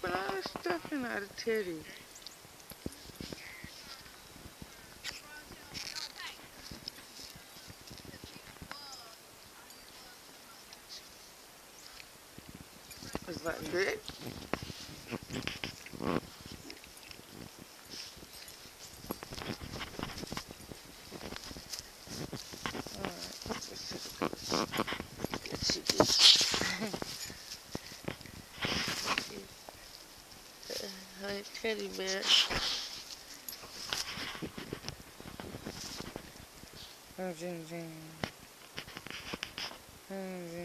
But I was stuffing out of Teddy. Is that good? Teddy bear. Oh, Jing Jing. Oh, Jing.